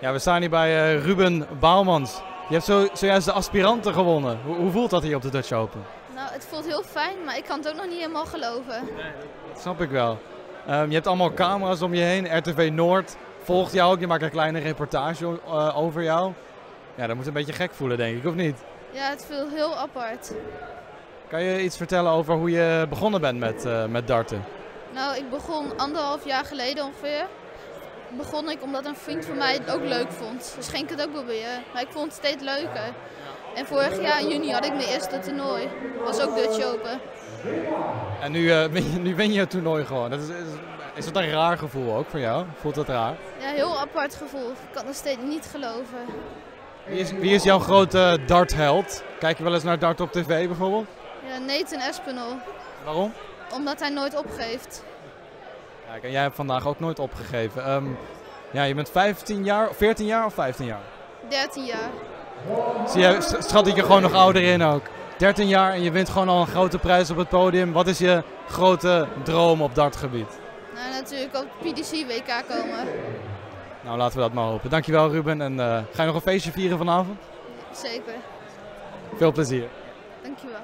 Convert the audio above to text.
Ja, we staan hier bij eh, Ruben Bouwmans. Je hebt zo, zojuist de aspiranten gewonnen. Hoe, hoe voelt dat hier op de Dutch Open? Nou, het voelt heel fijn, maar ik kan het ook nog niet helemaal geloven. Dat snap ik wel. Ehm, je hebt allemaal camera's om je heen. RTV Noord volgt jou ook. Die maakt een kleine reportage eh, over jou. Ja, dat moet een beetje gek voelen, denk ik, of niet? Ja, het voelt heel apart. Kan je iets vertellen over hoe je begonnen bent met, eh, met darten? Nou, ik begon anderhalf jaar geleden ongeveer. Begon ik omdat een vriend van mij het ook leuk vond. Dus ging ik het ook proberen. Maar ik vond het steeds leuker. En vorig jaar in juni had ik mijn eerste toernooi. Was ook Dutch Open. En nu, eh, win, je, nu je het toernooi gewoon. Dat is, is, is dat een raar gevoel ook voor jou? Voelt dat raar? Ja, heel apart gevoel. Ik kan het steeds niet geloven. Wie is, wie is jouw grote dartheld? Kijk je wel eens naar dart op tv bijvoorbeeld? Ja, Nathan Espinol. Waarom? Omdat hij nooit opgeeft. Kijk, en jij hebt vandaag ook nooit opgegeven. Ehm, ja, je bent 15 jaar, 14 jaar of 15 jaar? 13 jaar. Zie je, sch- schat ik je gewoon nog ouder in ook. 13 jaar en je wint gewoon al een grote prijs op het podium. Wat is je grote droom op dartgebied? Nou, natuurlijk op PDC WK komen. Nou, laten we dat maar hopen. Dankjewel Ruben en eh, ga je nog een feestje vieren vanavond? Zeker. Veel plezier. Dankjewel.